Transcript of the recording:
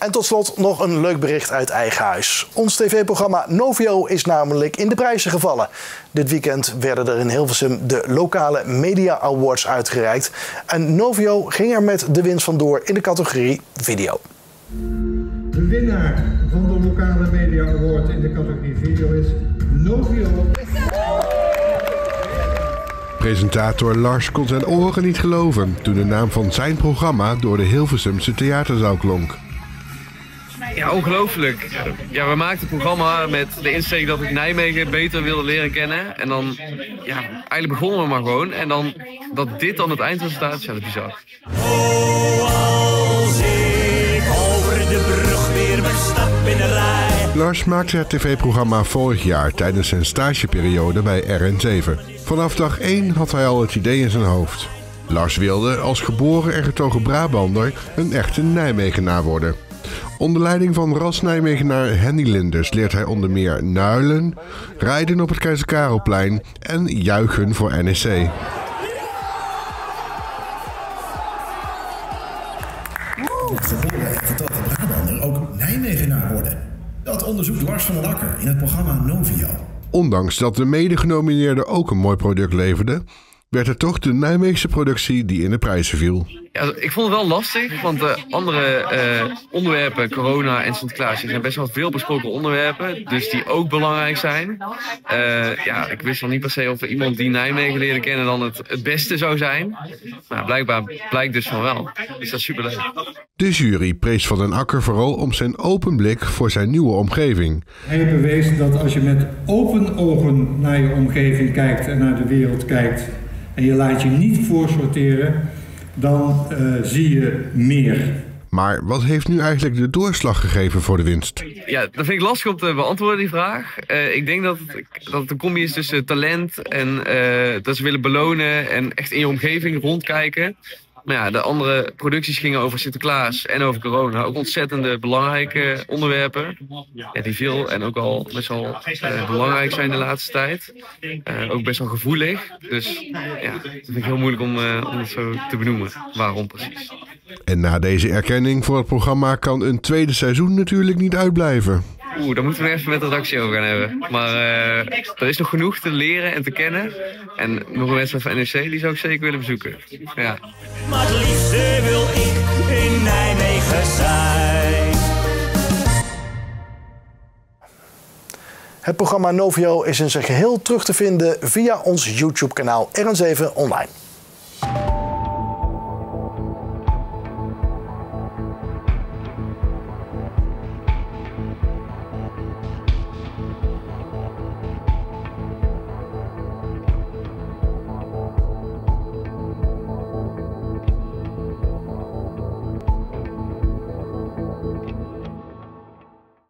En tot slot nog een leuk bericht uit eigen huis. Ons tv-programma Novio is namelijk in de prijzen gevallen. Dit weekend werden er in Hilversum de lokale Media Awards uitgereikt. En Novio ging er met de winst vandoor in de categorie video. De winnaar van de lokale Media Award in de categorie video is Novio. Presentator Lars kon zijn oren niet geloven toen de naam van zijn programma door de Hilversumse theaterzaal klonk. Ja, ongelooflijk. Ja, we maakten het programma met de insteek dat ik Nijmegen beter wilde leren kennen. En dan, ja, eigenlijk begonnen we maar gewoon. En dan, dat dit dan het eindresultaat is, ja, is bizar. als ik over de brug weer mijn stap binnenrijd. Lars maakte het tv-programma vorig jaar tijdens zijn stageperiode bij RN7. Vanaf dag 1 had hij al het idee in zijn hoofd. Lars wilde als geboren en getogen Brabander een echte Nijmegenaar worden. Onder leiding van ras-Nijmegenaar Henny Linders leert hij onder meer nuilen, rijden op het Keizer Karelplein en juichen voor NEC. Brabander ook Nijmegenaar worden. Dat onderzoekt Lars van Akker in het programma Novio. Ondanks dat de mede-genomineerden ook een mooi product leverden, werd het toch de Nijmeegse productie die in de prijzen viel. Ja, ik vond het wel lastig, want de andere eh, onderwerpen, corona en Sinterklaas, zijn best wel veel besproken onderwerpen, dus die ook belangrijk zijn. Eh, ja, ik wist nog niet per se of iemand die Nijmegen leerde kennen dan het, het beste zou zijn. Maar blijkbaar blijkt dus van wel. Dus dat is superleuk. De jury prees Van den Akker vooral om zijn open blik voor zijn nieuwe omgeving. Hij bewees dat als je met open ogen naar je omgeving kijkt en naar de wereld kijkt en je laat je niet voorsorteren, dan eh, zie je meer. Maar wat heeft nu eigenlijk de doorslag gegeven voor de winst? Ja, dat vind ik lastig om te beantwoorden, die vraag. Eh, ik denk dat het, dat het een combi is tussen talent en eh, dat ze willen belonen en echt in je omgeving rondkijken. Maar ja, de andere producties gingen over Sinterklaas en over corona. Ook ontzettende belangrijke onderwerpen. Ja, die veel en ook al best wel eh, belangrijk zijn de laatste tijd. Eh, ook best wel gevoelig. Dus ja, vind ik heel moeilijk om, eh, om het zo te benoemen. Waarom precies. En na deze erkenning voor het programma kan een tweede seizoen natuurlijk niet uitblijven. Oeh, daar moeten we even met de redactie over gaan hebben. Maar eh, er is nog genoeg te leren en te kennen. En nog een wedstrijd van NEC, die zou ik zeker willen bezoeken. Ja. Maar het liefste wil ik in Nijmegen zijn. Het programma Novio is in zijn geheel terug te vinden via ons YouTube-kanaal RN7 Online.